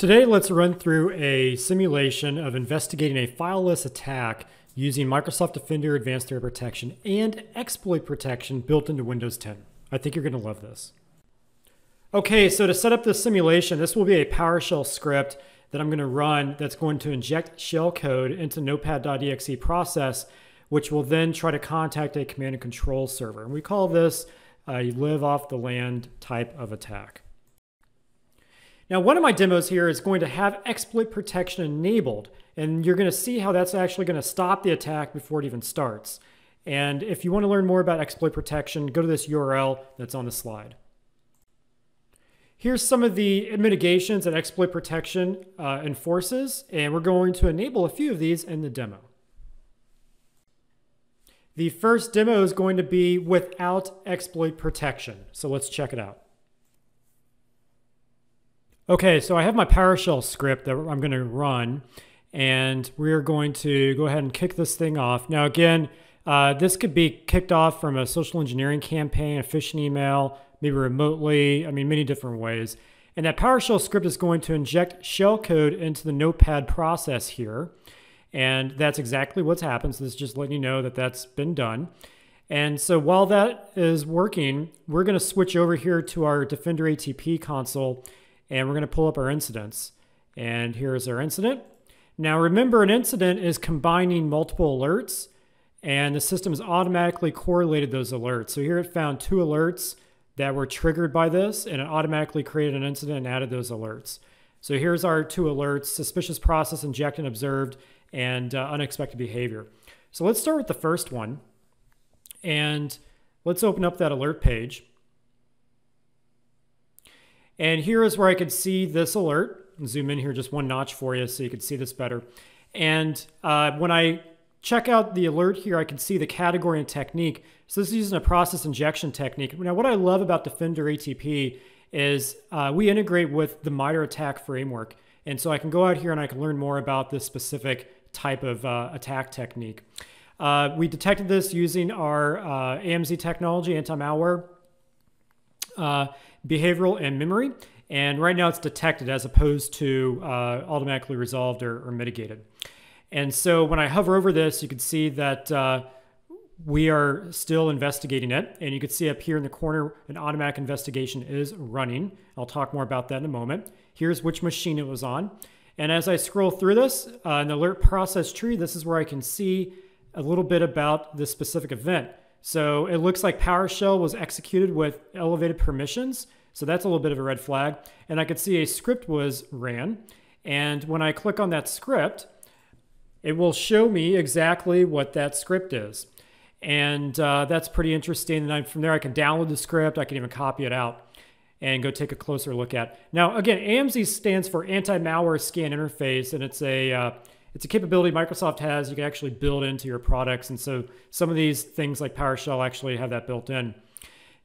Today, let's run through a simulation of investigating a fileless attack using Microsoft Defender Advanced Threat Protection and exploit protection built into Windows 10. I think you're going to love this. Okay, so to set up this simulation, this will be a PowerShell script that I'm going to run that's going to inject shellcode into notepad.exe process, which will then try to contact a command and control server. And we call this a live off the land type of attack. Now, one of my demos here is going to have exploit protection enabled, and you're going to see how that's actually going to stop the attack before it even starts. And if you want to learn more about exploit protection, go to this URL that's on the slide. Here's some of the mitigations that exploit protection uh, enforces, and we're going to enable a few of these in the demo. The first demo is going to be without exploit protection, so let's check it out. Okay, so I have my PowerShell script that I'm going to run, and we're going to go ahead and kick this thing off. Now, again, uh, this could be kicked off from a social engineering campaign, a phishing email, maybe remotely, I mean, many different ways. And that PowerShell script is going to inject shellcode into the Notepad process here. And that's exactly what's happened. So this is just letting you know that that's been done. And so while that is working, we're going to switch over here to our Defender ATP console and we're going to pull up our incidents. And here's our incident. Now remember an incident is combining multiple alerts and the system has automatically correlated those alerts. So here it found two alerts that were triggered by this and it automatically created an incident and added those alerts. So here's our two alerts, suspicious process injected and observed and uh, unexpected behavior. So let's start with the first one and let's open up that alert page. And here is where I could see this alert. Zoom in here just one notch for you so you can see this better. And uh, when I check out the alert here, I can see the category and technique. So this is using a process injection technique. Now, what I love about Defender ATP is uh, we integrate with the MITRE ATT&CK framework. And so I can go out here and I can learn more about this specific type of uh, attack technique. Uh, we detected this using our uh, AMSI technology, anti-malware. Behavioral and memory. And right now it's detected as opposed to uh, automatically resolved or, or, mitigated. And so when I hover over this, you can see that uh, we are still investigating it. And you can see up here in the corner, an automatic investigation is running. I'll talk more about that in a moment. Here's which machine it was on. And as I scroll through this, uh, in the alert process tree, this is where I can see a little bit about this specific event. So it looks like PowerShell was executed with elevated permissions. So that's a little bit of a red flag. And I could see a script was ran. And when I click on that script, it will show me exactly what that script is. And uh, that's pretty interesting. And I, from there, I can download the script. I can even copy it out and go take a closer look at. Now, again, AMSI stands for Anti-Malware Scan Interface, and it's a uh, it's a capability Microsoft has you can actually build into your products. And so some of these things like PowerShell actually have that built in.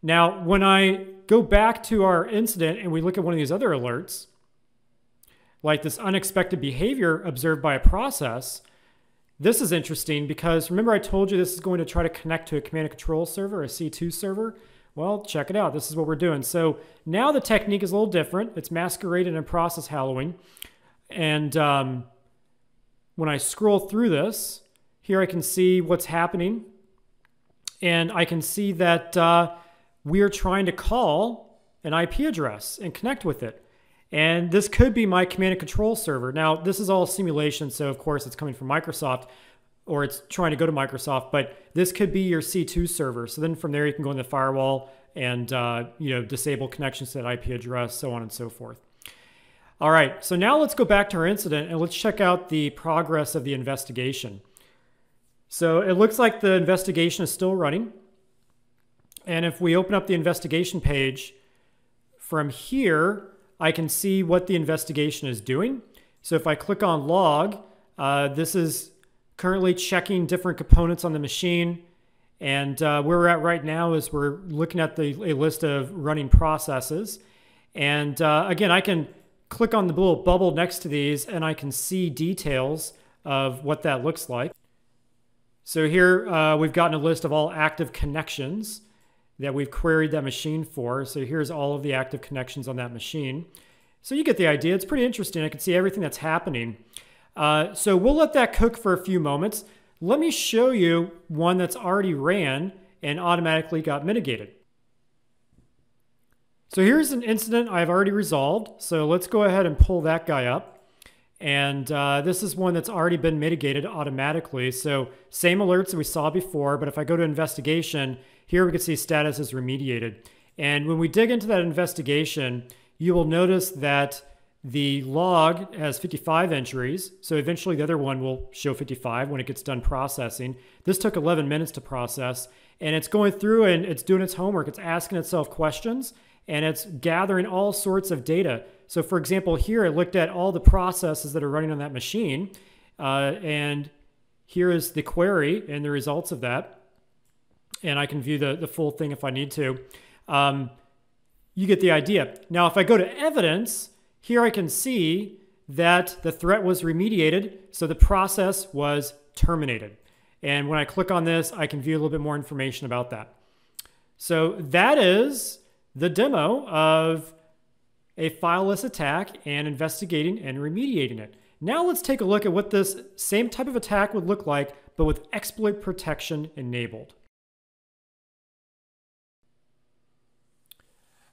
Now, when I go back to our incident and we look at one of these other alerts, like this unexpected behavior observed by a process, this is interesting because remember I told you this is going to try to connect to a command and control server, a C2 server? Well, check it out. This is what we're doing. So now the technique is a little different. It's masqueraded in process hollowing. And um, when I scroll through this, here I can see what's happening. And I can see that uh, we're trying to call an IP address and connect with it. And this could be my command and control server. Now, this is all simulation, so of course it's coming from Microsoft or it's trying to go to Microsoft, but this could be your C2 server. So then from there you can go in the firewall and uh, you know disable connections to that IP address, so on and so forth. All right, so now let's go back to our incident and let's check out the progress of the investigation. So it looks like the investigation is still running. And if we open up the investigation page, from here, I can see what the investigation is doing. So if I click on log, uh, this is currently checking different components on the machine. And uh, where we're at right now is we're looking at the, a list of running processes. And uh, again, I can click on the little bubble next to these and I can see details of what that looks like. So here uh, we've gotten a list of all active connections that we've queried that machine for. So here's all of the active connections on that machine. So you get the idea. It's pretty interesting. I can see everything that's happening. Uh, so we'll let that cook for a few moments. Let me show you one that's already ran and automatically got mitigated. So here's an incident I've already resolved. So let's go ahead and pull that guy up. And uh, this is one that's already been mitigated automatically. So same alerts that we saw before, but if I go to investigation, here we can see status is remediated. And when we dig into that investigation, you will notice that the log has 55 entries. So eventually the other one will show 55 when it gets done processing. This took 11 minutes to process and it's going through and it's doing its homework. It's asking itself questions and it's gathering all sorts of data. So for example, here I looked at all the processes that are running on that machine uh, and here is the query and the results of that. And I can view the, the full thing if I need to. Um, you get the idea. Now, if I go to evidence, here I can see that the threat was remediated, so the process was terminated. And when I click on this, I can view a little bit more information about that. So that is the demo of a fileless attack and investigating and remediating it. Now let's take a look at what this same type of attack would look like, but with exploit protection enabled.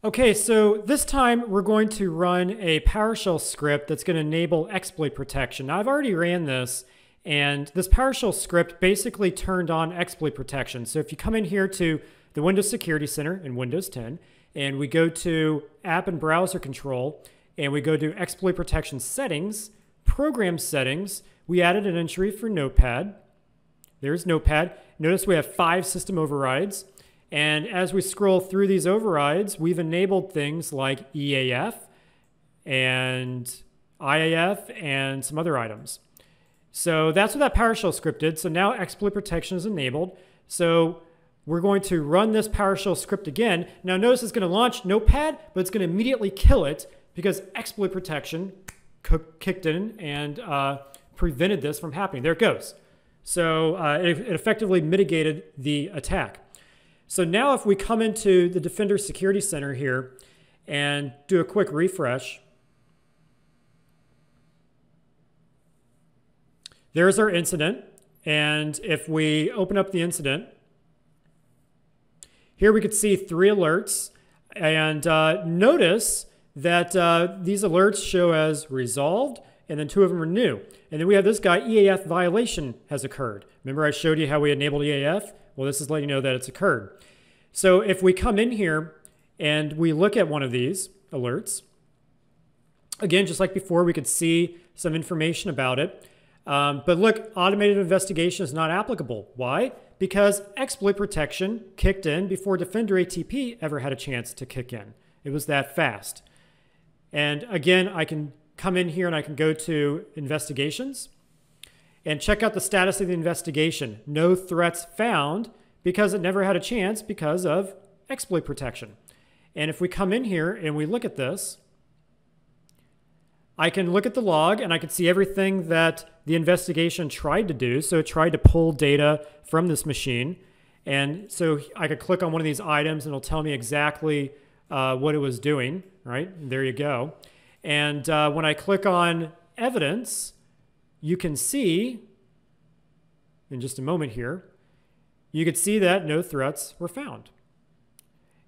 Okay, so this time we're going to run a PowerShell script that's going to enable exploit protection. Now I've already ran this, and this PowerShell script basically turned on exploit protection. So if you come in here to the Windows Security Center in Windows 10, and we go to App and Browser Control, and we go to Exploit Protection Settings, Program Settings, we added an entry for Notepad. There's Notepad. Notice we have five system overrides. And as we scroll through these overrides, we've enabled things like EAF and IAF and some other items. So that's what that PowerShell script did. So now exploit protection is enabled. So we're going to run this PowerShell script again. Now notice it's going to launch Notepad, but it's going to immediately kill it because exploit protection kicked in and uh, prevented this from happening. There it goes. So uh, it, it effectively mitigated the attack. So now if we come into the Defender Security Center here and do a quick refresh, there's our incident. And if we open up the incident, here we could see three alerts. And uh, notice that uh, these alerts show as resolved, and then two of them are new. And then we have this guy, EAF violation has occurred. Remember I showed you how we enabled EAF? Well, this is letting you know that it's occurred. So if we come in here and we look at one of these alerts, again, just like before, we could see some information about it. Um, but look, automated investigation is not applicable. Why? Because exploit protection kicked in before Defender ATP ever had a chance to kick in. It was that fast. And again, I can come in here and I can go to investigations and check out the status of the investigation. No threats found because it never had a chance because of exploit protection. And if we come in here and we look at this, I can look at the log and I can see everything that the investigation tried to do. So it tried to pull data from this machine. And so I could click on one of these items and it'll tell me exactly uh, what it was doing, right? There you go. And uh, when I click on evidence, you can see in just a moment here, you could see that no threats were found.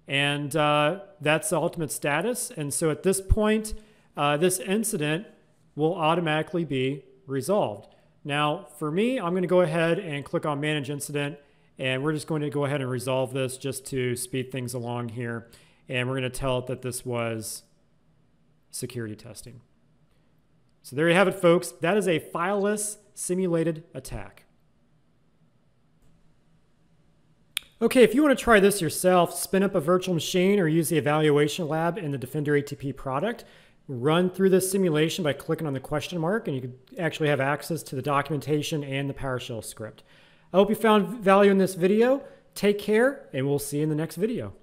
And uh, that's the ultimate status. And so at this point, uh, this incident will automatically be resolved. Now, for me, I'm going to go ahead and click on Manage Incident, and we're just going to go ahead and resolve this just to speed things along here. And we're going to tell it that this was security testing. So there you have it, folks. That is a fileless simulated attack. Okay, if you want to try this yourself, spin up a virtual machine or use the evaluation lab in the Defender ATP product. Run through this simulation by clicking on the question mark, and you can actually have access to the documentation and the PowerShell script. I hope you found value in this video. Take care, and we'll see you in the next video.